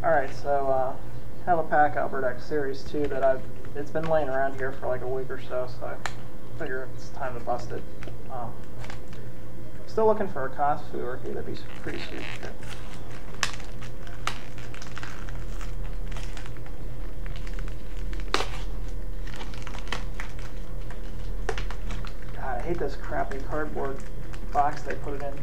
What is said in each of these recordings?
Alright, so uh, have a pack Upper Deck Series 2 that I've, it's been laying around here for like a week or so, so I figure it's time to bust it. Um, still looking for a Kotsui rookie, that'd be pretty sweet. God, I hate this crappy cardboard box they put it in.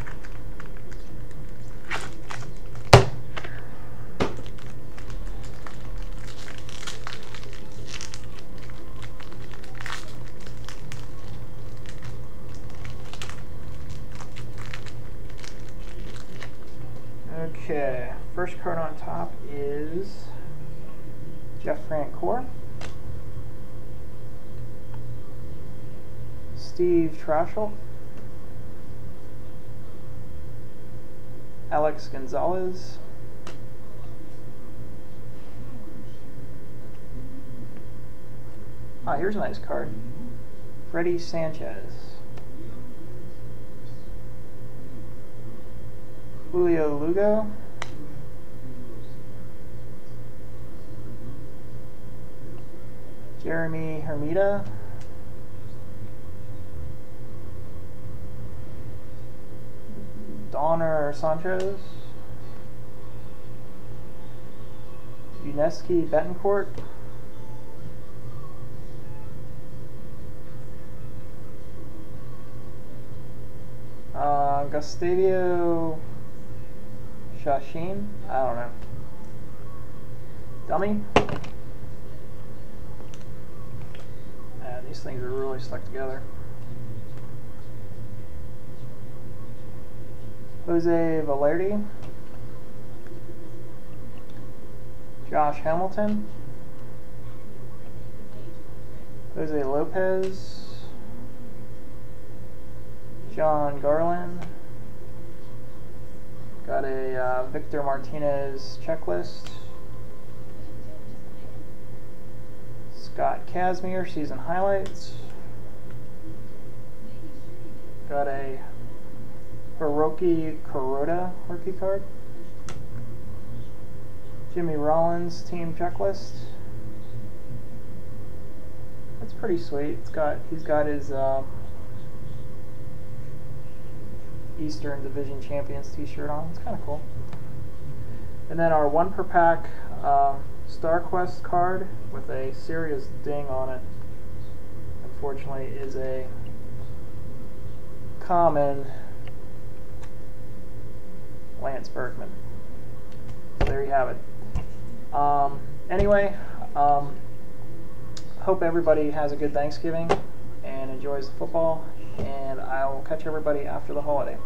Okay, first card on top is Jeff Francoeur. Steve Trachsel. Alex Gonzalez. Ah, here's a nice card. Freddie Sanchez. Julio Lugo. Jeremy Hermida. Duaner Sanchez. Yuniesky Betancourt. Uh, Gustavio Shashin? I don't know. Dummy? Yeah, these things are really stuck together. Jose Valverde. Josh Hamilton. Jose Lopez. Jon Garland. Got a uh, Victor Martinez checklist. Scott Kazmir, season highlights. Got a Hiroki Kuroda rookie card. Jimmy Rollins team checklist. That's pretty sweet. It's got he's got his uh, Eastern Division Champions T-shirt on. It's kind of cool. And then our one per pack uh, Star Quest card with a serious ding on it. Unfortunately, is a common Lance Berkman. So there you have it. Um, anyway, um, hope everybody has a good Thanksgiving and enjoys the football, and I will catch everybody after the holiday.